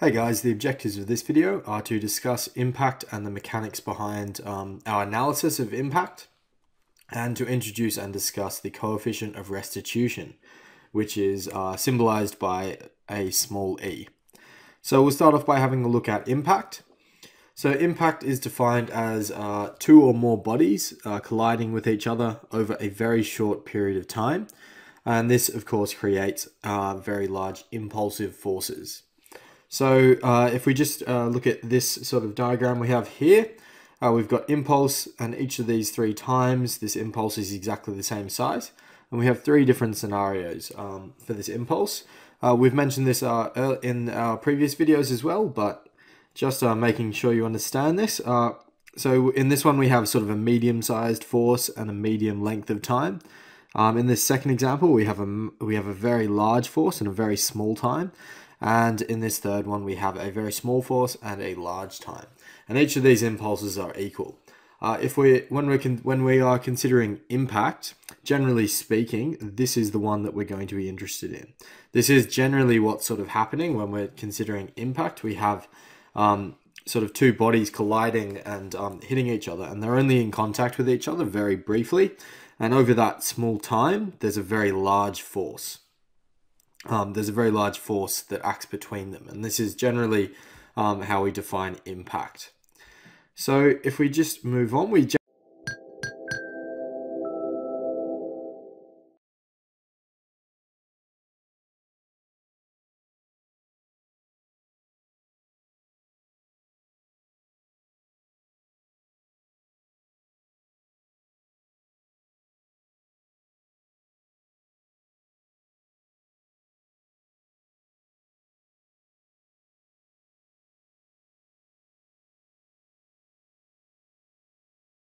Hey guys, the objectives of this video are to discuss impact and the mechanics behind um, our analysis of impact and to introduce and discuss the coefficient of restitution, which is uh, symbolized by a small e. So we'll start off by having a look at impact. So impact is defined as uh, two or more bodies uh, colliding with each other over a very short period of time. And this, of course, creates uh, very large impulsive forces. So uh, if we just uh, look at this sort of diagram we have here, uh, we've got impulse and each of these three times this impulse is exactly the same size. And we have three different scenarios um, for this impulse. Uh, we've mentioned this uh, in our previous videos as well, but just uh, making sure you understand this. so in this one we have sort of a medium-sized force and a medium length of time. Um, in this second example, we have a we have a very large force and a very small time. And in this third one, we have a very small force and a large time. And each of these impulses are equal. Uh, if we when we can when we are considering impact, generally speaking, this is the one that we're going to be interested in. This is generally what's sort of happening when we're considering impact. We have um, sort of two bodies colliding and um, hitting each other, and they're only in contact with each other very briefly. And over that small time, there's a very large force um, there's a very large force that acts between them. And this is generally um, how we define impact. So if we just move on, we